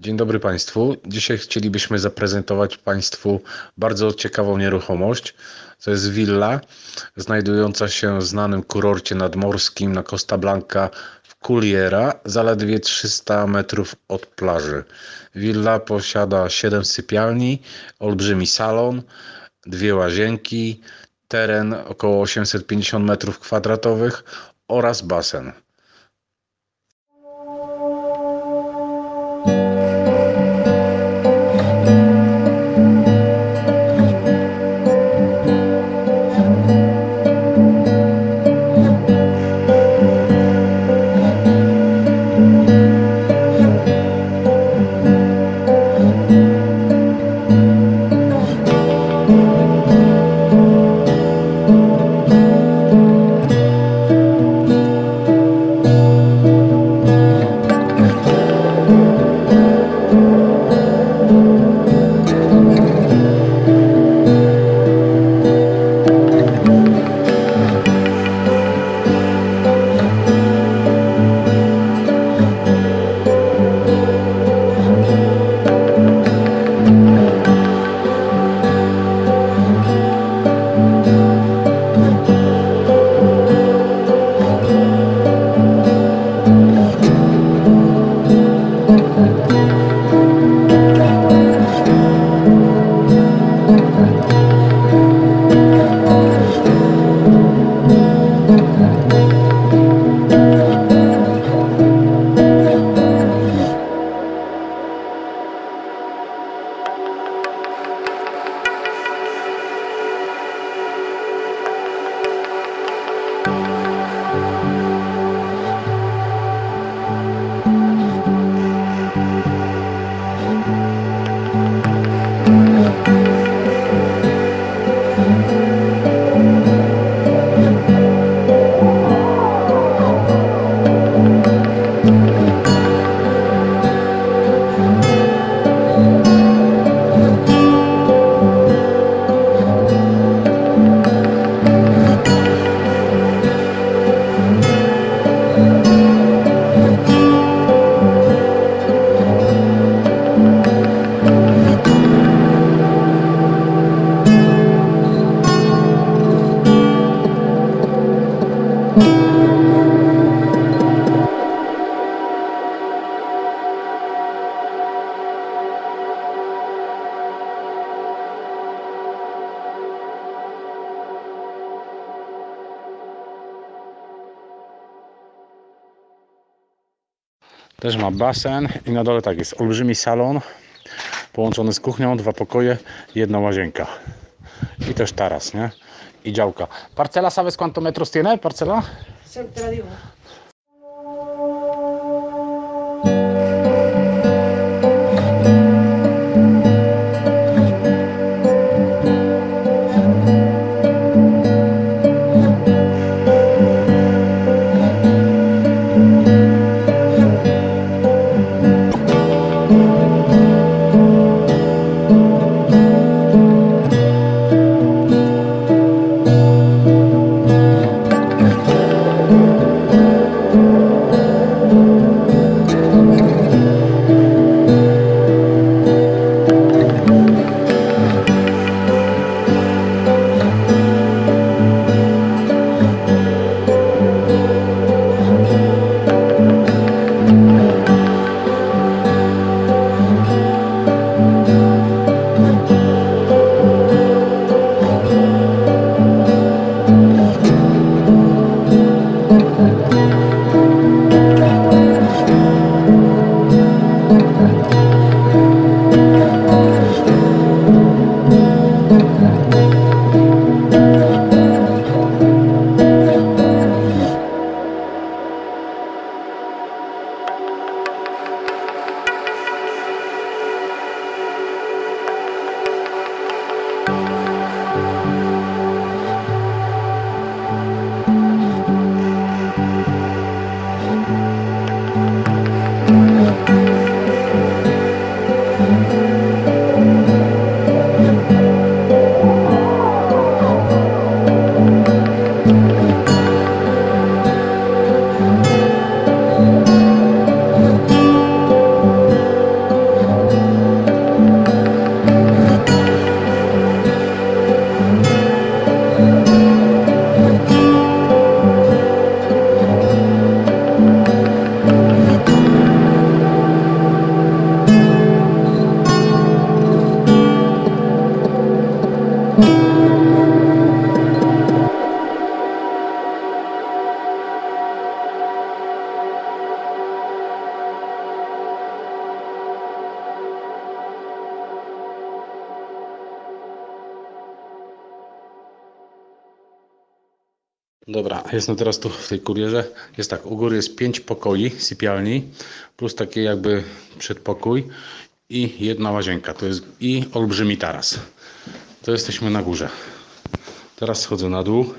Dzień dobry Państwu. Dzisiaj chcielibyśmy zaprezentować Państwu bardzo ciekawą nieruchomość. To jest willa znajdująca się w znanym kurorcie nadmorskim na Costa Blanca w Culiera, zaledwie 300 metrów od plaży. Willa posiada 7 sypialni, olbrzymi salon, dwie łazienki, teren około 850 metrów kwadratowych oraz basen. Też ma basen i na dole tak jest olbrzymi salon połączony z kuchnią, dwa pokoje, jedna łazienka. I też taras, nie? I działka. Parcela sabes cuánto metros tiene? Parcela? Se Dobra, jestem teraz tu w tej kurierze. Jest tak, u góry jest pięć pokoi, sypialni, plus taki jakby przedpokój i jedna łazienka. To jest i olbrzymi taras. To jesteśmy na górze. Teraz schodzę na dół.